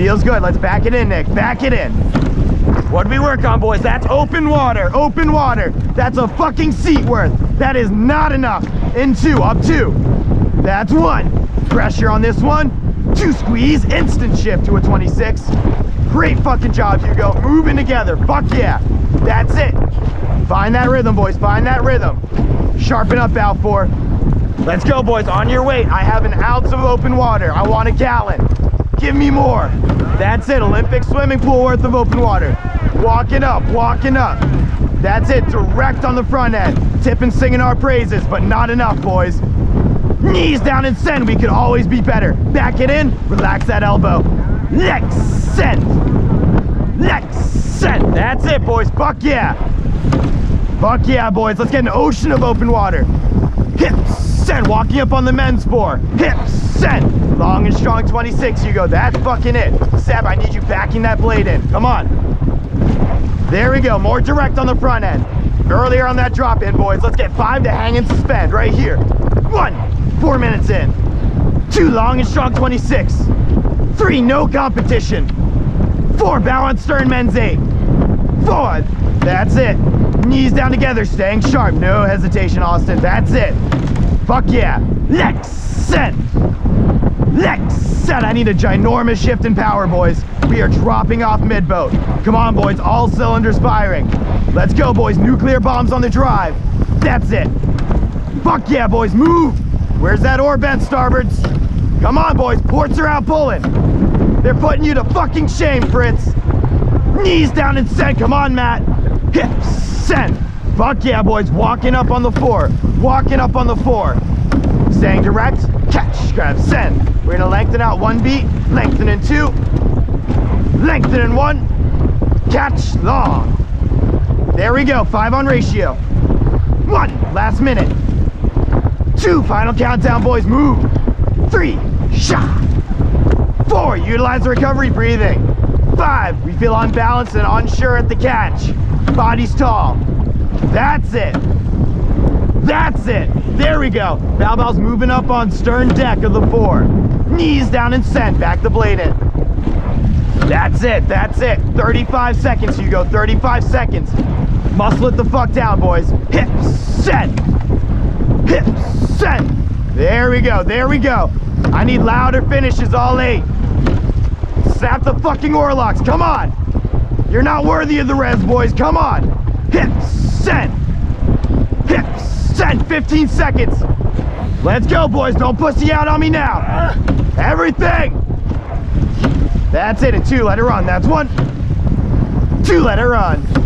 Feels good. Let's back it in, Nick. Back it in. What do we work on, boys? That's open water. Open water. That's a fucking seat worth. That is not enough. In two. Up two. That's one. Pressure on this one. Two squeeze. Instant shift to a 26. Great fucking job, Hugo. Moving together. Fuck yeah. That's it. Find that rhythm, boys. Find that rhythm. Sharpen up, Balfour. Let's go, boys. On your weight. I have an ounce of open water. I want a gallon. Give me more. That's it. Olympic swimming pool worth of open water. Walking up, walking up. That's it. Direct on the front end. Tipping, singing our praises, but not enough, boys. Knees down and send. We could always be better. Back it in. Relax that elbow. Next send. Next send. That's it, boys. Fuck yeah. Fuck yeah, boys. Let's get an ocean of open water. Hip, send. Walking up on the men's floor. Hip, send. Long and strong 26, Hugo. That's fucking it. Seb, I need you backing that blade in. Come on. There we go. More direct on the front end. Earlier on that drop in, boys. Let's get five to hang and suspend right here. One. Four minutes in. Two. Long and strong 26. Three. No competition. Four. On stern men's eight. Four. That's it. Knees down together. Staying sharp. No hesitation, Austin. That's it. Fuck yeah. Next set. Next set. I need a ginormous shift in power, boys. We are dropping off mid-boat. Come on, boys. All cylinders firing. Let's go, boys. Nuclear bombs on the drive. That's it. Fuck yeah, boys. Move. Where's that oar bent, starboards? Come on, boys. Ports are out pulling. They're putting you to fucking shame, Fritz. Knees down and send. Come on, Matt. Hips send. Fuck yeah, boys. Walking up on the four. Walking up on the four. Staying direct. Catch. Grab. Send. We're gonna lengthen out one beat. Lengthen in two. Lengthen in one. Catch. Long. There we go. Five on ratio. One. Last minute. Two. Final countdown, boys. Move. Three. Shot. Four. Utilize the recovery breathing. Five. We feel unbalanced and unsure at the catch. Body's tall. That's it. That's it. There we go. Balbal's moving up on stern deck of the four. Knees down and sent. Back the blade in. That's it. That's it. 35 seconds, Hugo. 35 seconds. Muscle it the fuck down, boys. Hips, send. Hips, send. There we go. There we go. I need louder finishes, all eight. Snap the fucking oarlocks. Come on. You're not worthy of the res, boys. Come on. Hips, send. Hips, send. 15 seconds. Let's go, boys. Don't pussy out on me now. Everything. That's it. And two, let it run. That's one. Two, let it run.